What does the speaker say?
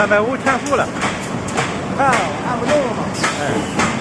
三百五全付了。看按不动了吗？哎。